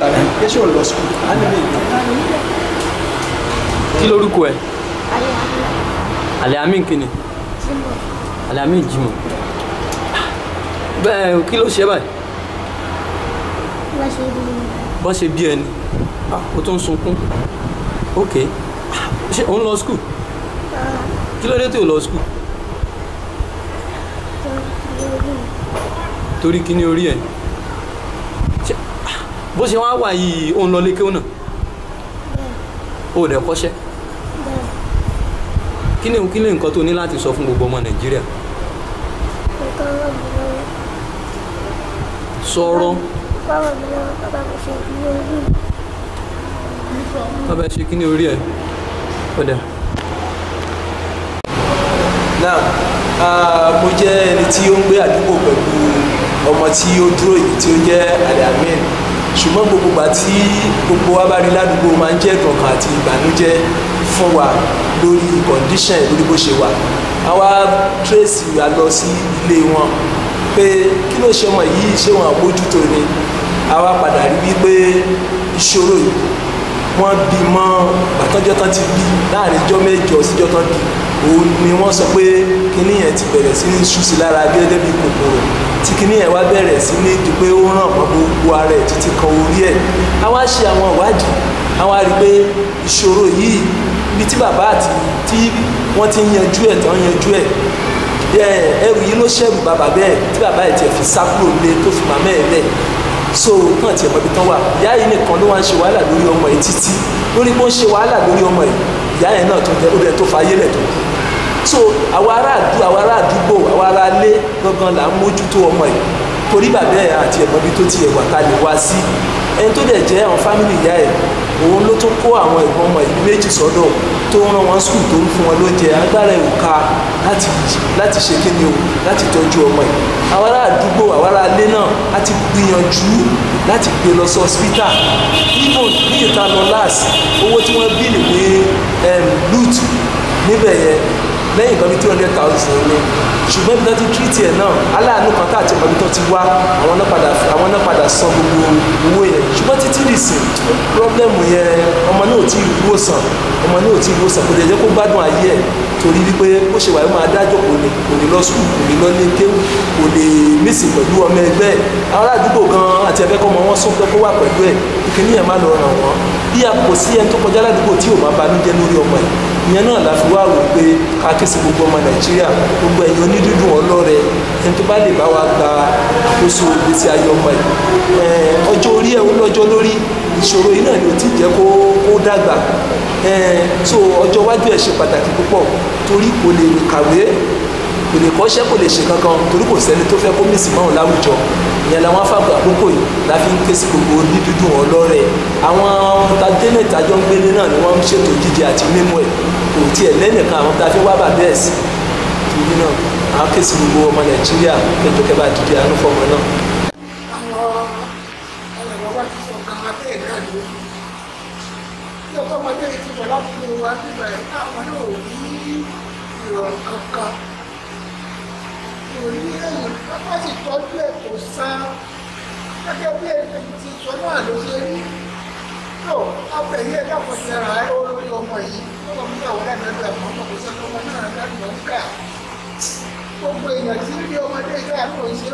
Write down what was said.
tàbí pé ṣé ò lọ sùkúl á ní lè gbà. kí lorúkọ ẹ? Al-Amin kìíní. Al-Amin Jimoh. Bẹ́ẹ̀ kí ló ṣe báyìí? Bọ́ ṣe bí ẹni. Ah, ó tún sunkún. Ok. Ah, ṣé òun lọ skul kí ló dé ò lọ skul torí kí ni orí ẹ? ah, bó ṣe wá wà yìí òun lọ lékè náà ó dẹ̀ kọ́ṣẹ́. Kí ni kí ni nǹkan tó ní láti sọ fún gbogbo ọmọ nàìjíríà? Sọ̀rọ̀. Tó bá ṣe kí ni orí ẹ ó dẹ̀ náà mo jẹ́ ẹni tí ó ń gbé àdúgbò pẹ̀lú ọmọ tí ó dúró yìí tí ó jẹ́ Al-Amin ṣùgbọ́n gbogbo ìgbà tí gbogbo wa bá rí ládùúgbò máa ń jẹ́ ìkọ̀kan àti ìbànújẹ́ fún wa lórí condition lórí bó ṣe wà. Àwa tracy wa lọ sí ilé wọn pé kí ló ṣe ọmọ yìí? Ṣé wọn àbójútó ni? Àwa padà rí wípé ìṣòro yìí wọ́n bí mọ́ àtọ́jọ́ tán ti bí láàárín ijọ́ mẹ́jọ síjọ́ tán bí òun ni wọ́n sọ pé kíní yẹn ti bẹ̀rẹ̀ sí ní ṣùsì lára gẹ́gẹ́ bí kòkòrò tí kíní yẹn wá bẹ̀rẹ̀ sí ní di pé ó ràn mọ́ gbogbo ara ẹ̀ títí kan orí ẹ̀. A wá ṣe àwọn ìwádìí. A wá rí i pé ìṣòro yìí ibi tí bàbá àti tí wọ́n ti ń yanjú ẹ̀ tán yanjú ẹ̀ ẹ, ẹrù yìí ló ṣẹ̀rù bàbá bẹ́ẹ̀ tí bàbá ẹ̀ tiẹ̀ fi sá kúrò lé tó fi màmá ẹ̀ lẹ̀. So náà tiẹ̀ mọ̀ ibi tán wà. Ìyá yìí nìkan ló wá ń ṣe wàhálà lórí ọmọ yìí títí. Lórí bó ń ṣe wàhálà lórí ọmọ yìí ìyá yẹn náà tó ó dẹ̀ tó fa ayé lẹ̀ tó so àwa ará àdú àwa ará àdúgbò àwa ará ilé gangan là ń mójútó ọmọ yìí. Torí bàbá ẹ̀ àti ẹ̀gbọ́n bí tó tiẹ̀ wà ká lè wá sí. Ẹni tó dẹ̀ jẹ́ àwọn fámìlì ìyá ẹ̀ òun ló tún kó àwọn ẹ̀gbọ́n ọmọ yìí méjì sọ́dọ̀ tó ń rán wọn skul tó ń fún wọn lóúnjẹ. Agbára ẹ̀ ká láti láti ṣe kí ni o? Láti tọ́jú ọmọ yìí. Àwọn ará àdúgbò àwọn ará ilé náà á ti gbìyànjú láti gbé lọ sí hospital. Even ní ìta lọ láàs owó tí wọ́n bíìlì ní lut níbẹ̀ yẹn lẹ́yìn kan bí two hundred thousand ní ṣùgbọ́n ibi tó ti tírìtì ẹ̀ náà aláàánú kan tá àti ọmọdé tó ti wá àwọn náà padà àwọn náà padà san gbogbo owó yẹn. Ṣùgbọ́n títí nìsín pírọ́blẹ́mù yẹn ọmọ náà ò tí ì wòsàn ọmọ náà ò tí ì wòsàn kò lè jẹ́ kó gbádùn ayé ẹ̀ torí wípé ó ṣe wáyé máa dájọ́ kò lè kò lè lọ sùkúl kò lè lọ ní kéwù kò lè mísì pẹ̀lú ọmọ ẹgbẹ́ ẹ̀. Àwọn aládùúgbò gan àti ẹ̀fẹ́ kọ́ ọmọ wọn sún pé kó wà pẹ̀lú ẹ̀. Ìkíní ẹ̀ má lọ ràn wọ́n. Bí a kò sí ẹni tó kọjá aládùúgbò tí ò máa banújẹ́ lórí ọmọ ẹ̀ ìyẹn náà la fi wá rò pé sí gbogbo ọmọ nàìjíríà gbogbo ẹ̀yin onídùúdùn ọlọ́rẹ ẹni tó bá lè bá wa gba àkóso ìgbésí ayé ọmọ ẹ̀ ọjọ́ orí ẹ̀ ń lọ́jọ́ lórí ìṣòro yìí náà ni ò tí jẹ́ kó kó dàgbà. So ọjọ́ iwájú ẹ̀ ṣe pàtàkì púpọ̀ torí kò lè kàwé kò lè kọ́ṣẹ́ kò lè ṣe kankan torí kò sẹ́ni tó fẹ́ kó mísì mọ́ òun láwùjọ. Ìyẹn làwọn afáàgbà àkókò yìí la fi ń ké sí gbogbo onídùúdùn ọlọ́rẹ̀. Àwọn tajẹ́nẹ̀ ìtajọ́ ń gbélé náà ni wọ́n ń ṣètò jíjẹ àti mímú ẹ̀ kò tiẹ̀ lẹ́nìkan àwọn tá a fi wá bà bẹ́ẹ̀ sí. Torí náà àwọn ké sí gbogbo ọmọ nàìjíríà kẹjọ kẹbà dìde àánú fọmọ náà. ti ọmọdé ti bọ̀ láti lè wá bíbẹ̀ àwọn náà ò ní ìrọ̀rùn kankan. Kò ní ẹ̀yìn pápá sì tọ́jú ẹ̀ kò san gẹ́gẹ́ bí ẹni tí sọ náà ló ṣe rí. Tó abẹ̀yẹ dàpọ̀ tẹ̀ra ẹ̀ lórí ọmọ yìí gbogbo èèyàn tí ń rí ọmọdé ìgbà ló ń ṣe